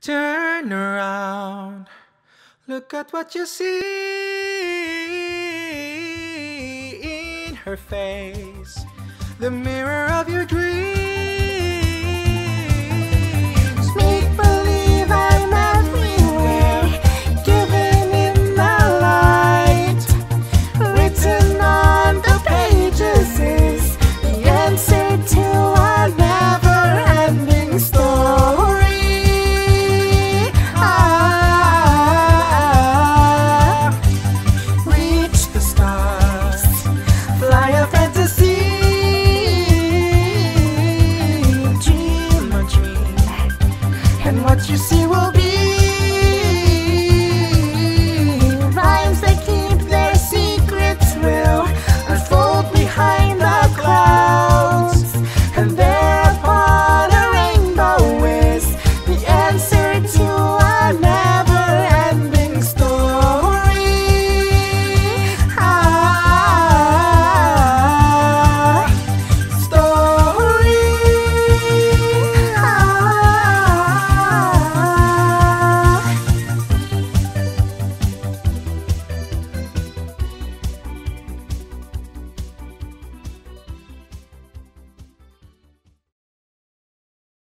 Turn around, look at what you see in her face, the mirror of your dreams. What you see will be